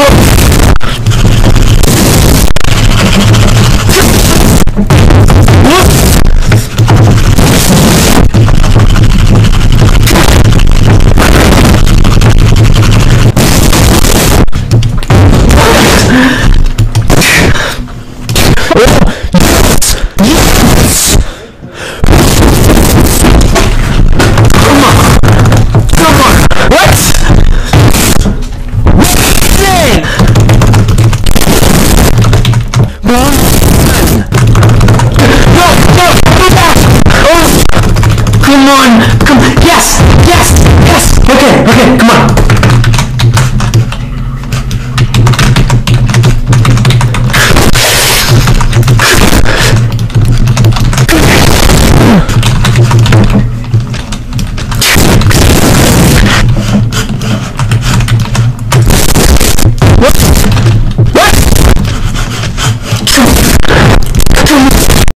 Whoa. come. Yes, yes, yes. Okay, okay, come on.